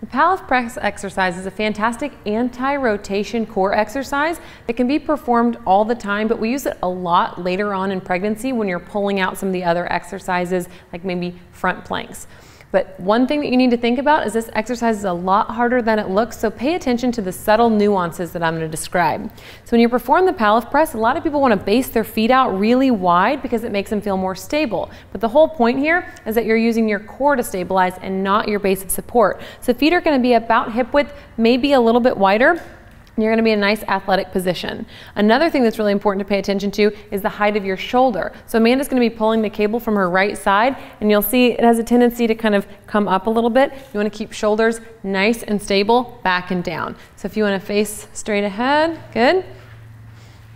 The Pallof press exercise is a fantastic anti-rotation core exercise that can be performed all the time, but we use it a lot later on in pregnancy when you're pulling out some of the other exercises like maybe front planks. But one thing that you need to think about is this exercise is a lot harder than it looks, so pay attention to the subtle nuances that I'm going to describe. So when you perform the Pallof press, a lot of people want to base their feet out really wide because it makes them feel more stable. But the whole point here is that you're using your core to stabilize and not your base of support. So feet are going to be about hip width, maybe a little bit wider, you're going to be in a nice athletic position. Another thing that's really important to pay attention to is the height of your shoulder. So Amanda's going to be pulling the cable from her right side and you'll see it has a tendency to kind of come up a little bit. You want to keep shoulders nice and stable back and down. So if you want to face straight ahead, good.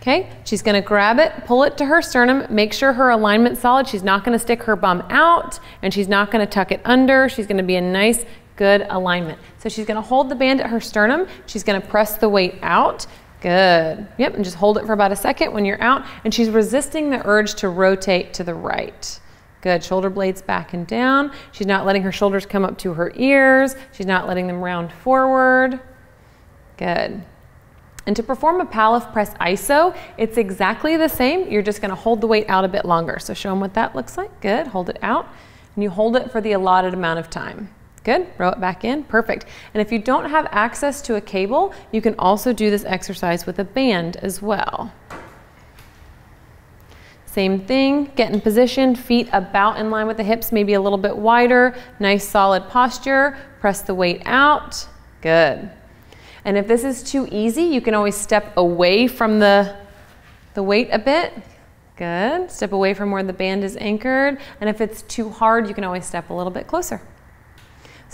Okay, she's gonna grab it, pull it to her sternum, make sure her alignment's solid. She's not gonna stick her bum out and she's not gonna tuck it under. She's gonna be a nice Good alignment. So she's gonna hold the band at her sternum. She's gonna press the weight out. Good. Yep, and just hold it for about a second when you're out. And she's resisting the urge to rotate to the right. Good. Shoulder blades back and down. She's not letting her shoulders come up to her ears. She's not letting them round forward. Good. And to perform a Pallof press iso, it's exactly the same. You're just gonna hold the weight out a bit longer. So show them what that looks like. Good, hold it out. And you hold it for the allotted amount of time. Good, row it back in, perfect. And if you don't have access to a cable, you can also do this exercise with a band as well. Same thing, get in position, feet about in line with the hips, maybe a little bit wider, nice solid posture, press the weight out, good. And if this is too easy, you can always step away from the, the weight a bit, good. Step away from where the band is anchored, and if it's too hard, you can always step a little bit closer.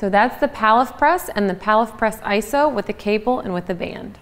So that's the Pallof press and the Pallof press iso with the cable and with the band.